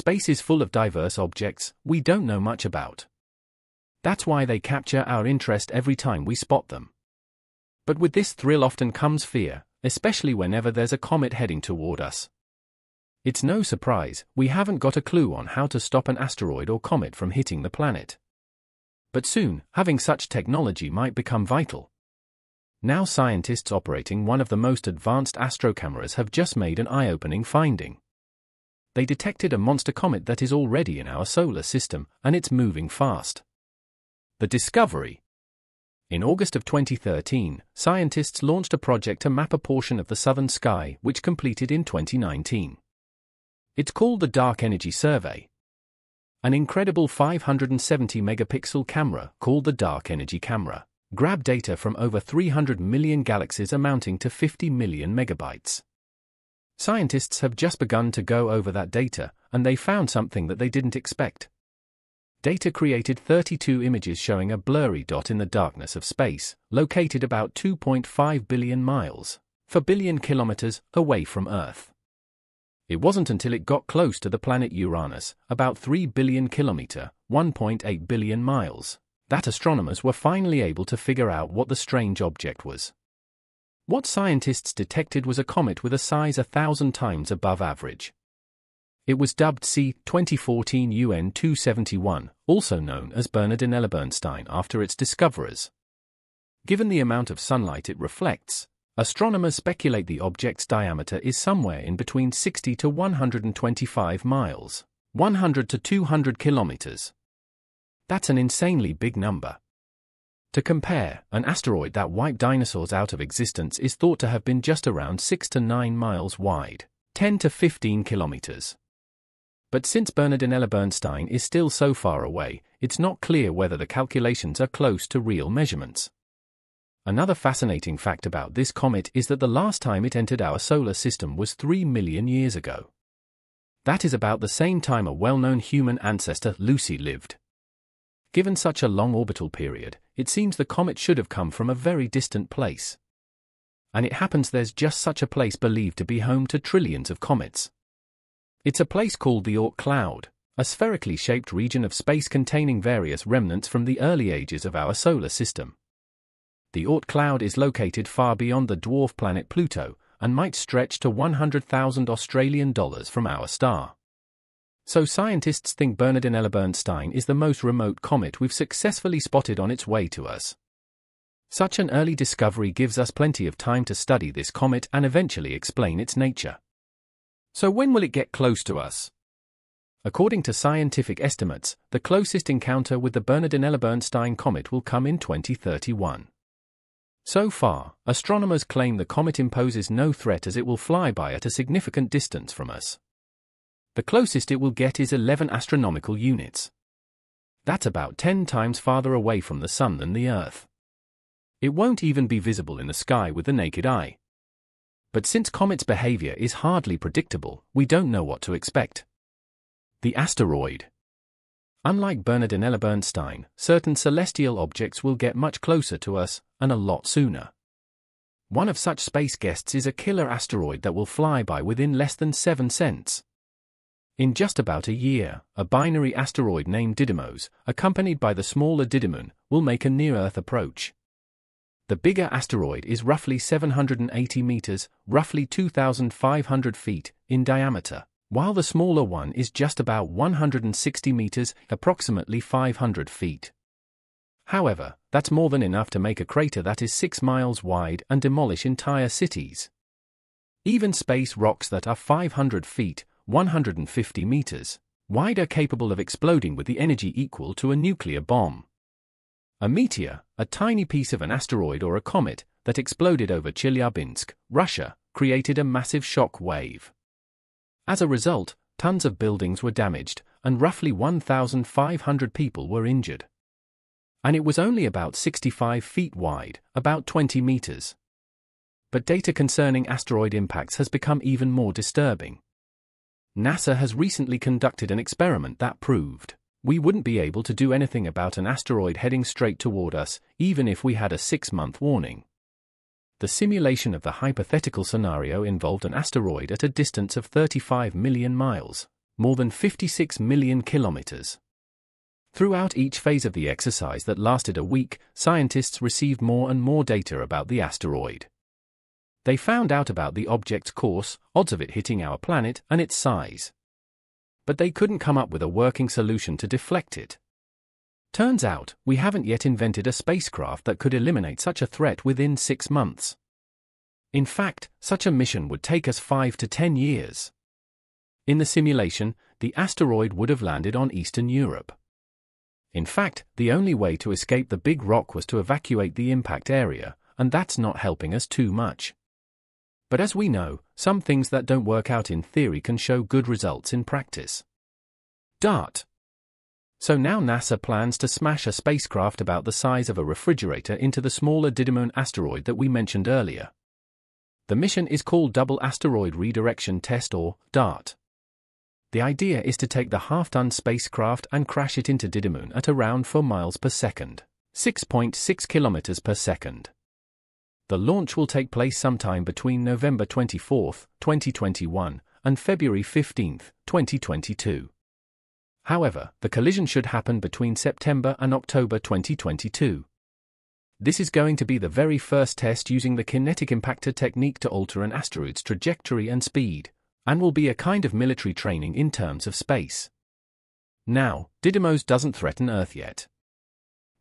Space is full of diverse objects we don't know much about. That's why they capture our interest every time we spot them. But with this thrill often comes fear, especially whenever there's a comet heading toward us. It's no surprise we haven't got a clue on how to stop an asteroid or comet from hitting the planet. But soon, having such technology might become vital. Now scientists operating one of the most advanced astrocameras have just made an eye-opening finding. They detected a monster comet that is already in our solar system, and it's moving fast. The discovery. In August of 2013, scientists launched a project to map a portion of the southern sky, which completed in 2019. It's called the Dark Energy Survey. An incredible 570 megapixel camera, called the Dark Energy Camera, grabbed data from over 300 million galaxies amounting to 50 million megabytes. Scientists have just begun to go over that data, and they found something that they didn't expect. Data created 32 images showing a blurry dot in the darkness of space, located about 2.5 billion miles, 4 billion kilometers, away from Earth. It wasn't until it got close to the planet Uranus, about 3 billion kilometer, 1.8 billion miles, that astronomers were finally able to figure out what the strange object was. What scientists detected was a comet with a size a thousand times above average. It was dubbed C 2014 UN 271, also known as Bernardinelli Bernstein after its discoverers. Given the amount of sunlight it reflects, astronomers speculate the object's diameter is somewhere in between 60 to 125 miles, 100 to 200 kilometers. That's an insanely big number. To compare, an asteroid that wiped dinosaurs out of existence is thought to have been just around 6 to 9 miles wide, 10 to 15 kilometers. But since Bernardinelli Bernstein is still so far away, it's not clear whether the calculations are close to real measurements. Another fascinating fact about this comet is that the last time it entered our solar system was 3 million years ago. That is about the same time a well-known human ancestor, Lucy, lived. Given such a long orbital period, it seems the comet should have come from a very distant place. And it happens there's just such a place believed to be home to trillions of comets. It's a place called the Oort cloud, a spherically shaped region of space containing various remnants from the early ages of our solar system. The Oort cloud is located far beyond the dwarf planet Pluto and might stretch to 100,000 Australian dollars from our star. So scientists think Bernardinelli Bernstein is the most remote comet we've successfully spotted on its way to us. Such an early discovery gives us plenty of time to study this comet and eventually explain its nature. So when will it get close to us? According to scientific estimates, the closest encounter with the Bernardinelli Bernstein comet will come in 2031. So far, astronomers claim the comet imposes no threat as it will fly by at a significant distance from us. The closest it will get is 11 astronomical units. That's about 10 times farther away from the Sun than the Earth. It won't even be visible in the sky with the naked eye. But since Comet's behavior is hardly predictable, we don't know what to expect. The asteroid. Unlike Bernardinelli Bernstein, certain celestial objects will get much closer to us, and a lot sooner. One of such space guests is a killer asteroid that will fly by within less than 7 cents. In just about a year, a binary asteroid named Didymos, accompanied by the smaller Didymoon, will make a near-Earth approach. The bigger asteroid is roughly 780 meters, roughly 2,500 feet, in diameter, while the smaller one is just about 160 meters, approximately 500 feet. However, that's more than enough to make a crater that is 6 miles wide and demolish entire cities. Even space rocks that are 500 feet, 150 meters wide are capable of exploding with the energy equal to a nuclear bomb. A meteor, a tiny piece of an asteroid or a comet, that exploded over Chelyabinsk, Russia, created a massive shock wave. As a result, tons of buildings were damaged, and roughly 1,500 people were injured. And it was only about 65 feet wide, about 20 meters. But data concerning asteroid impacts has become even more disturbing. NASA has recently conducted an experiment that proved we wouldn't be able to do anything about an asteroid heading straight toward us, even if we had a six month warning. The simulation of the hypothetical scenario involved an asteroid at a distance of 35 million miles, more than 56 million kilometers. Throughout each phase of the exercise that lasted a week, scientists received more and more data about the asteroid. They found out about the object's course, odds of it hitting our planet, and its size. But they couldn't come up with a working solution to deflect it. Turns out, we haven't yet invented a spacecraft that could eliminate such a threat within six months. In fact, such a mission would take us five to ten years. In the simulation, the asteroid would have landed on Eastern Europe. In fact, the only way to escape the big rock was to evacuate the impact area, and that's not helping us too much. But as we know, some things that don't work out in theory can show good results in practice. DART. So now NASA plans to smash a spacecraft about the size of a refrigerator into the smaller Didymos asteroid that we mentioned earlier. The mission is called Double Asteroid Redirection Test or DART. The idea is to take the half-ton spacecraft and crash it into Didymos at around 4 miles per second, 6.6 kilometers per second. The launch will take place sometime between November 24, 2021, and February 15, 2022. However, the collision should happen between September and October 2022. This is going to be the very first test using the kinetic impactor technique to alter an asteroid's trajectory and speed, and will be a kind of military training in terms of space. Now, Didymos doesn't threaten Earth yet.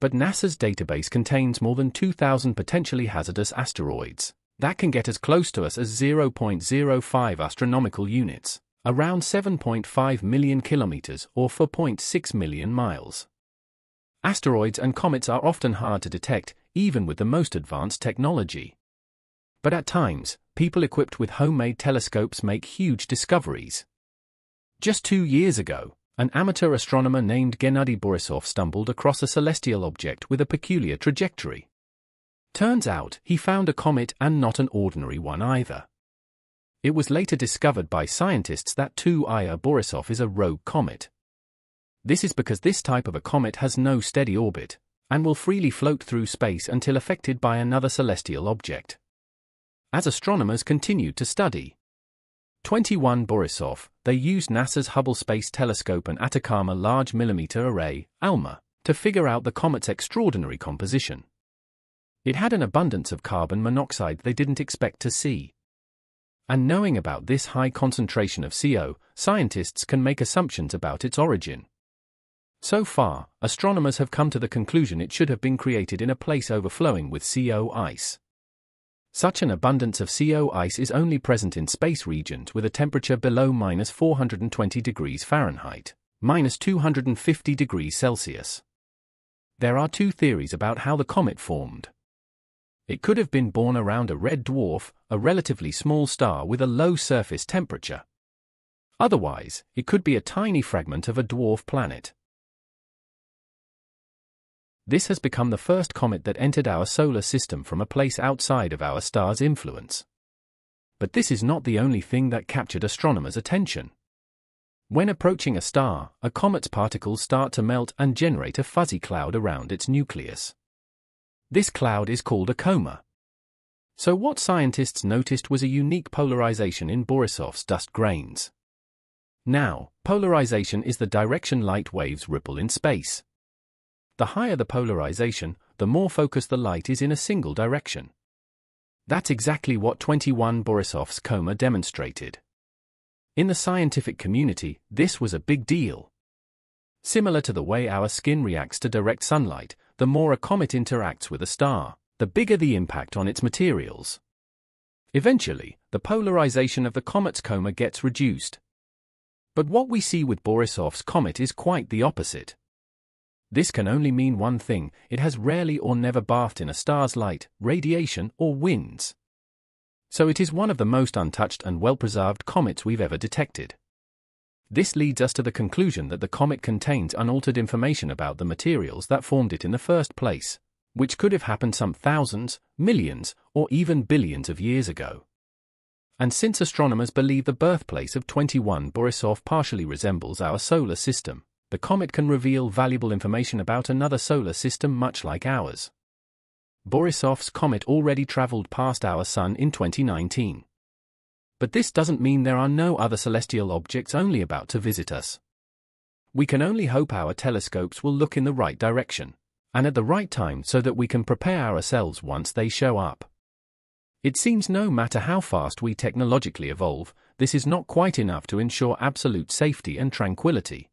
But NASA's database contains more than 2,000 potentially hazardous asteroids. That can get as close to us as 0.05 astronomical units, around 7.5 million kilometers or 4.6 million miles. Asteroids and comets are often hard to detect, even with the most advanced technology. But at times, people equipped with homemade telescopes make huge discoveries. Just two years ago, an amateur astronomer named Gennady Borisov stumbled across a celestial object with a peculiar trajectory. Turns out, he found a comet and not an ordinary one either. It was later discovered by scientists that 2I Borisov is a rogue comet. This is because this type of a comet has no steady orbit, and will freely float through space until affected by another celestial object as astronomers continued to study. 2I Borisov, they used NASA's Hubble Space Telescope and Atacama Large Millimeter Array, ALMA, to figure out the comet's extraordinary composition. It had an abundance of carbon monoxide they didn't expect to see. And knowing about this high concentration of CO, scientists can make assumptions about its origin. So far, astronomers have come to the conclusion it should have been created in a place overflowing with CO ice. Such an abundance of CO ice is only present in space regions with a temperature below minus 420 degrees Fahrenheit, minus 250 degrees Celsius. There are two theories about how the comet formed. It could have been born around a red dwarf, a relatively small star with a low surface temperature. Otherwise, it could be a tiny fragment of a dwarf planet. This has become the first comet that entered our solar system from a place outside of our star's influence. But this is not the only thing that captured astronomers' attention. When approaching a star, a comet's particles start to melt and generate a fuzzy cloud around its nucleus. This cloud is called a coma. So what scientists noticed was a unique polarization in Borisov's dust grains. Now, polarization is the direction light waves ripple in space. The higher the polarization, the more focused the light is in a single direction. That's exactly what 2I Borisov's coma demonstrated. In the scientific community, this was a big deal. Similar to the way our skin reacts to direct sunlight, the more a comet interacts with a star, the bigger the impact on its materials. Eventually, the polarization of the comet's coma gets reduced. But what we see with Borisov's comet is quite the opposite. This can only mean one thing, it has rarely or never bathed in a star's light, radiation, or winds. So it is one of the most untouched and well-preserved comets we've ever detected. This leads us to the conclusion that the comet contains unaltered information about the materials that formed it in the first place, which could have happened some thousands, millions, or even billions of years ago. And since astronomers believe the birthplace of 2I Borisov partially resembles our solar system, the comet can reveal valuable information about another solar system much like ours. Borisov's comet already traveled past our Sun in 2019. But this doesn't mean there are no other celestial objects only about to visit us. We can only hope our telescopes will look in the right direction, and at the right time so that we can prepare ourselves once they show up. It seems no matter how fast we technologically evolve, this is not quite enough to ensure absolute safety and tranquility.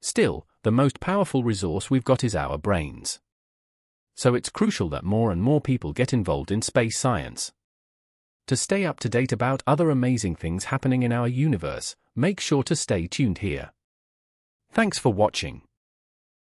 Still, the most powerful resource we've got is our brains. So it's crucial that more and more people get involved in space science. To stay up to date about other amazing things happening in our universe, make sure to stay tuned here. Thanks for watching.